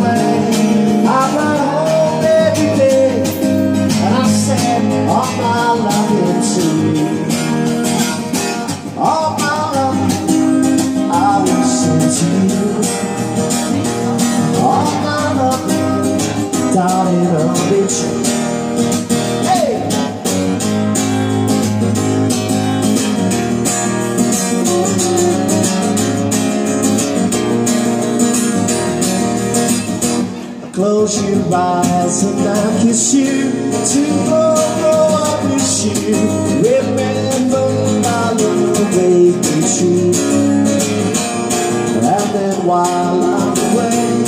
way. I run home Close your eyes and I'll kiss you. Tomorrow I miss you. Remember my may be true And then while I'm away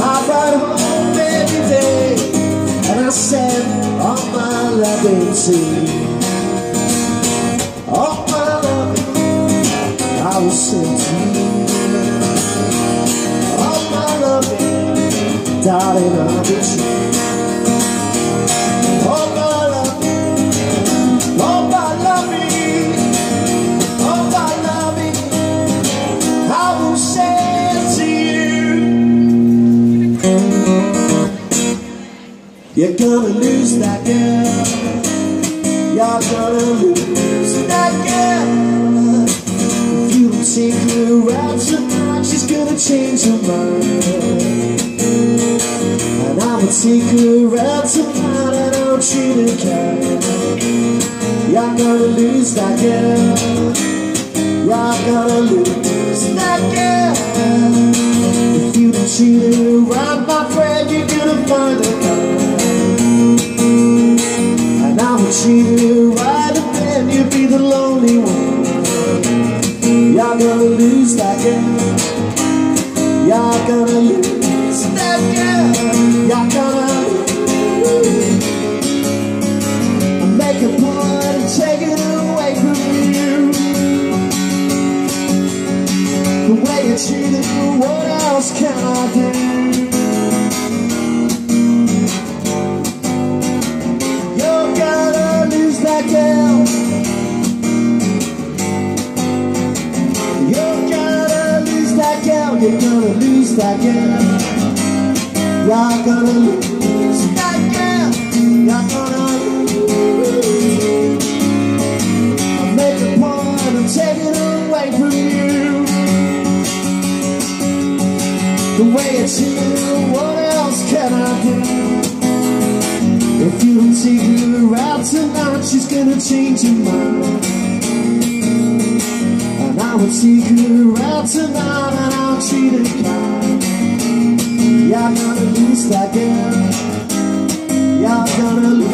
I ride home every day. And I send all my loving you. All my loving I will send to you loving, oh, oh, oh, I will say to you. You're gonna lose that girl. You're gonna lose that girl. If you don't take her out tonight, she's gonna change her mind. I take her out tonight and I'll treat her kind You're gonna lose that girl You're gonna lose that girl If you don't treat her right, my friend, you're gonna find her kind And I will treat her right and then you'll be the lonely one. You're gonna lose that girl You're gonna lose that girl You're gonna make a point and take it away from you. The way you treated me, what else can I do? You're gonna lose that girl. You're gonna lose that girl. You're gonna lose that girl. You're gonna lose that girl. You're gonna lose. I make a point of taking away from you. The way it's you, what else can I do? If you don't take her out tonight, she's gonna change her mind. And I will take her out tonight again. Y'all gotta Leave.